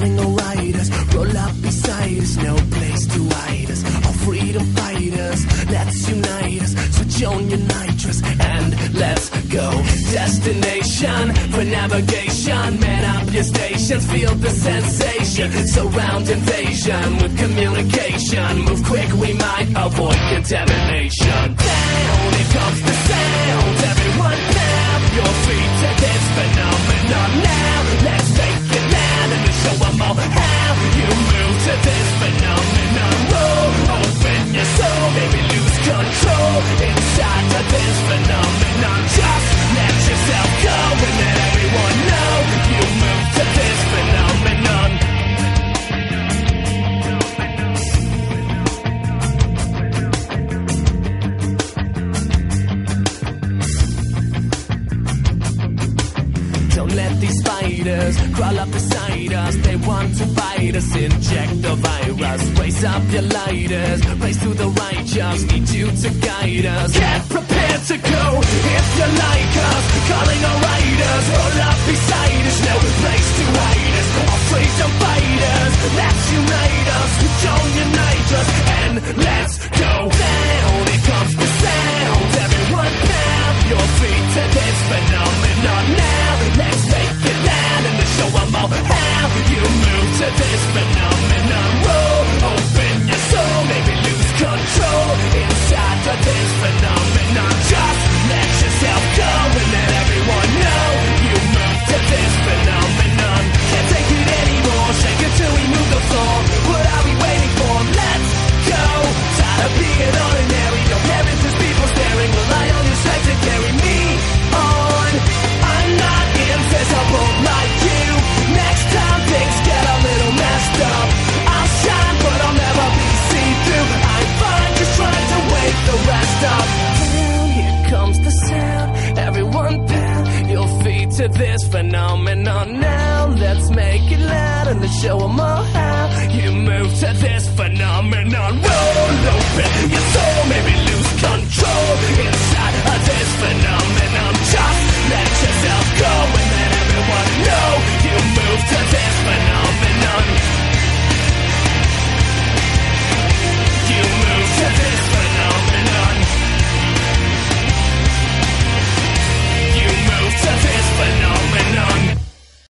calling all riders. Roll up beside us, no place to hide us. All freedom fighters, let's unite us. Switch on your nitrous and let's go. Destination for navigation. Man up your stations, feel the sensation. Surround invasion with communication. Move quick, we might avoid contamination. Crawl up beside us. They want to bite us, inject the virus. Raise up your lighters, race to the righteous. Need you to guide us. Get prepared to go if you like to this phenomenon now. Let's make it loud and let's show 'em all how you move to this phenomenon. Roll open your soul, maybe